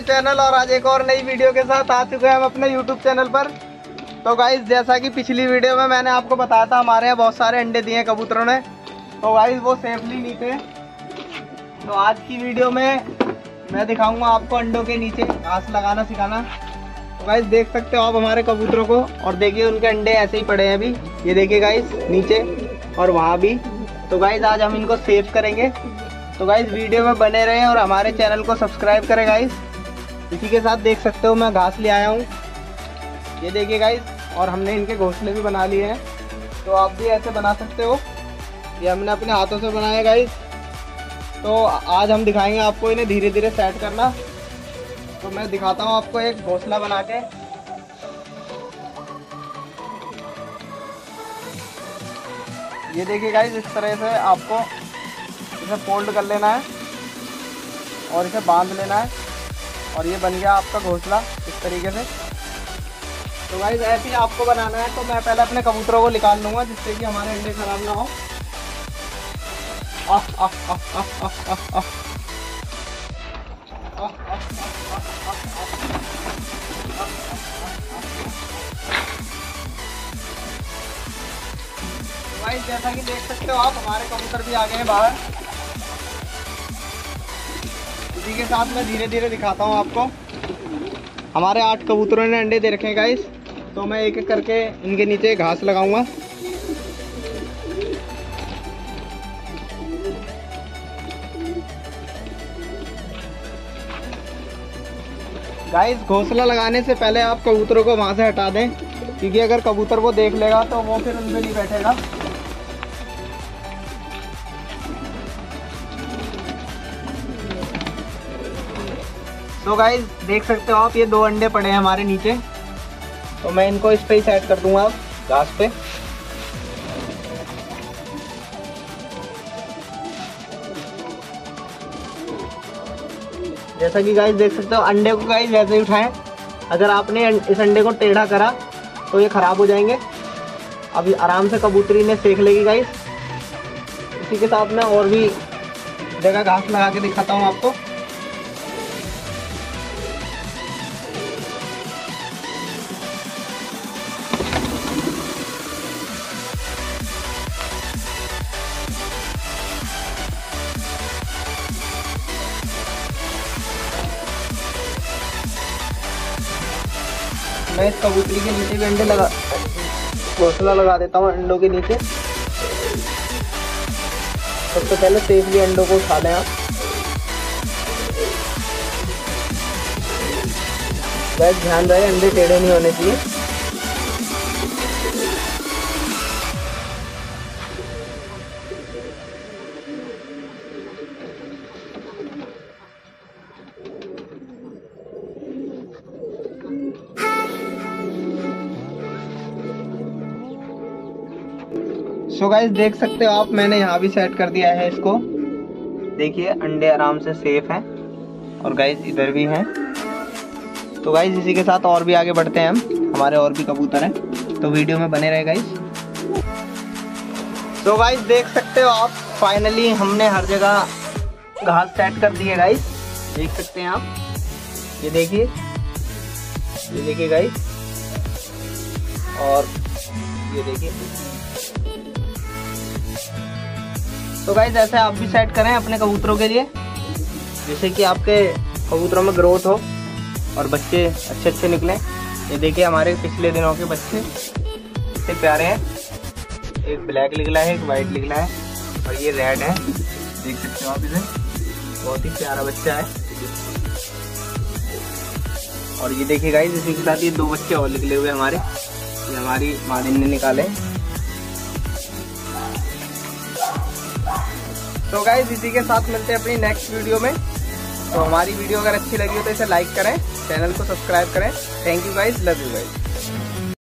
My channel और आज एक और नई वीडियो के साथ आ चुके हैं हम अपने यूट्यूब चैनल पर। तो गाइज़ जैसा कि पिछली वीडियो में मैंने आपको बताया था, हमारे यहाँ बहुत सारे अंडे दिए कबूतरों ने। तो गाइज़ वो सेफली थे तो आज की वीडियो में मैं दिखाऊँगा आपको अंडों के नीचे घास लगाना, सिखाना। तो गाइज़ देख सकते हो आप हमारे कबूतरों को। और देखिए, उनके अंडे ऐसे ही पड़े हैं अभी। ये देखिए गाइज़ नीचे और वहाँ भी। तो गाइज़ आज हम इनको सेव करेंगे। तो गाइज़ वीडियो में बने रहें और हमारे चैनल को सब्सक्राइब करें गाइज़ इसी के साथ देख सकते हो मैं घास ले आया हूँ। ये देखिए गाइज़ और हमने इनके घोंसले भी बना लिए हैं। तो आप भी ऐसे बना सकते हो। ये हमने अपने हाथों से बनाया गाइज़ तो आज हम दिखाएँगे आपको इन्हें धीरे धीरे सेट करना। तो मैं दिखाता हूँ आपको एक घोंसला बना के। ये देखिए गाइज़ इस तरह से आपको इसे फोल्ड कर लेना है और इसे बाँध लेना है। और ये बन गया आपका घोंसला इस तरीके से तो भाई ऐसे ही आपको बनाना है तो मैं पहले अपने कबूतरों को निकाल लूँगा जिससे कि हमारे अंडे खराब ना हो भाई जैसा कि देख सकते हो आप हमारे कबूतर भी आ गए हैं बाहर इसी के साथ मैं धीरे धीरे दिखाता हूँ आपको। हमारे आठ कबूतरों ने अंडे दे रखे हैं गाइस तो मैं एक एक करके इनके नीचे घास लगाऊँगा। गाइस घोंसला लगाने से पहले आप कबूतरों को वहाँ से हटा दें, क्योंकि अगर कबूतर वो देख लेगा तो वो फिर उनमें नहीं बैठेगा। तो गाइज़ देख सकते हो आप, ये दो अंडे पड़े हैं हमारे नीचे। तो मैं इनको इस पे ही सेट कर दूँगा अब घास पे। जैसा कि गाइस देख सकते हो, अंडे को गाइस वैसे ही उठाएँ। अगर आपने इस अंडे को टेढ़ा करा तो ये ख़राब हो जाएँगे। अभी आराम से कबूतरी ने सेक लेगी गाइस इसी के साथ मैं और भी जगह घास लगा के दिखाता हूँ आपको। मैं कबूतरी के नीचे भी अंडे लगा घोसला लगा देता हूँ अंडों के नीचे। सबसे तो पहले सेफली अंडों को उठा लें आप। बस ध्यान रहे, अंडे टेढ़े नहीं होने चाहिए। सो so गाइज़ देख सकते हो आप, मैंने यहाँ भी सेट कर दिया है इसको। देखिए, अंडे आराम से सेफ़ हैं और गाइज़ इधर भी हैं। तो गाइज़ इसी के साथ और भी आगे बढ़ते हैं हम। हमारे और भी कबूतर हैं। तो वीडियो में बने रहे गाइज़ तो गाइज़ देख सकते हो आप फाइनली हमने हर जगह घास सेट कर दी है गाइज़ देख सकते हैं आप। ये देखिए। ये देखिए गाइज़ और ये देखिए। तो गाइज़ ऐसे आप भी सेट करें अपने कबूतरों के लिए, जिससे कि आपके कबूतरों में ग्रोथ हो और बच्चे अच्छे अच्छे निकलें। ये देखिए हमारे पिछले दिनों के बच्चे कितने प्यारे हैं। एक ब्लैक निकला है, एक वाइट निकला है और ये रेड है। देख सकते हो आप इसे। बहुत ही प्यारा बच्चा है। और ये देखिए गाइज़ इसी के साथ ये दो बच्चे और निकले हुए हमारे। ये हमारी मालिन ने निकाले। तो गाइज़ इसी के साथ मिलते हैं अपनी नेक्स्ट वीडियो में। तो हमारी वीडियो अगर अच्छी लगी हो तो इसे लाइक करें चैनल को सब्सक्राइब करें। Thank you guys love you guys